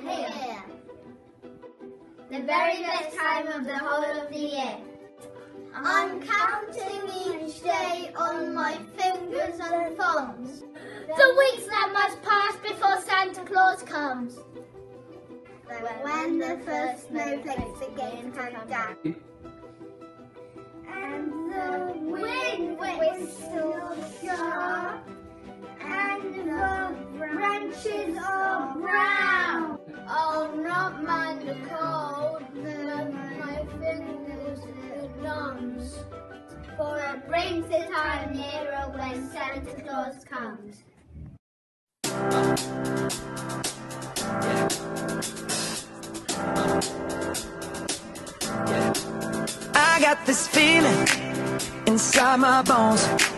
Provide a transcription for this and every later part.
here. The very best time of the whole of the year. I'm counting each day on my fingers and thumbs. The weeks that must pass before Santa Claus comes. When the first snowflakes begin to come down. And the wind whistles sharp. And the branches are brown. Oh, not mind the cold, but my fingers and numbs. For it brings the time nearer when Santa Claus comes. I got this feeling inside my bones.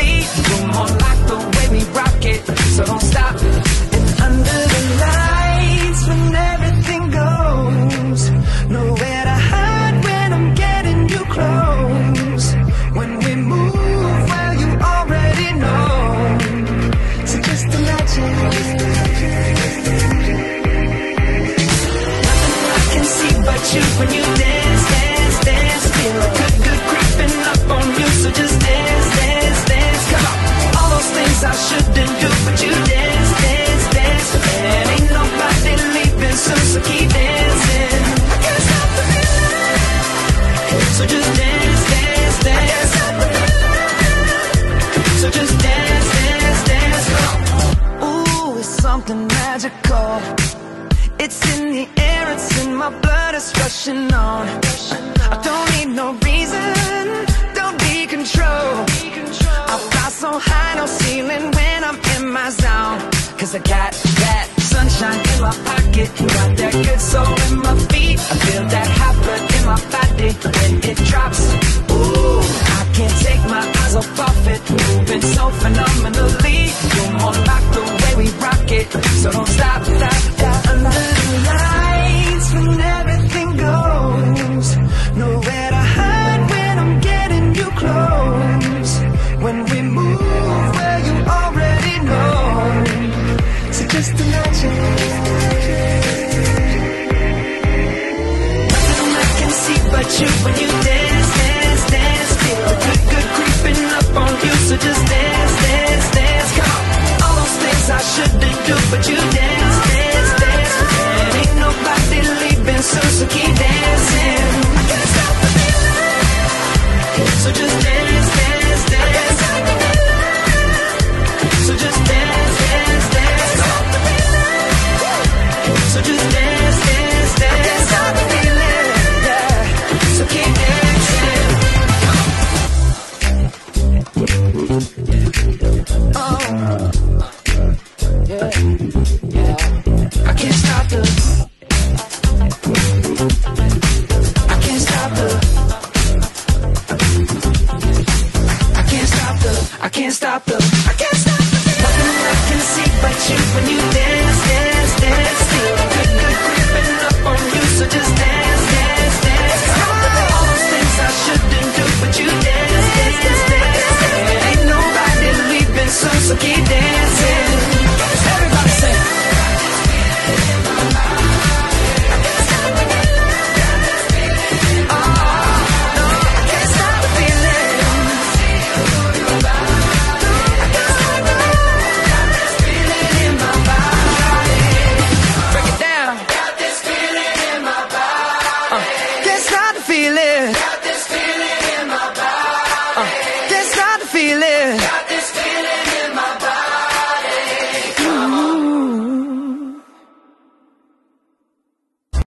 On. So just dance, dance, dance. Come on. All those things I shouldn't do, but you dance, dance, dance. Ain't nobody leaving soon, so keep dancing. I can't stop the feeling. So just dance, dance, dance. So just dance, dance, dance. Ooh, it's something magical. It's in the air, it's in my blood, it's rushing on. I don't need no I got that sunshine in my pocket, got that good soul in my feet. I feel that hot blood in my body when it drops. Ooh, I can't take my eyes off of it, moving so phenomenally. Dance, dance, dance. All those things I shouldn't do, but you dance, dance, dance. And ain't nobody leaving so keep dancing. I can't stop the I can't stop the I can see but you when you dance.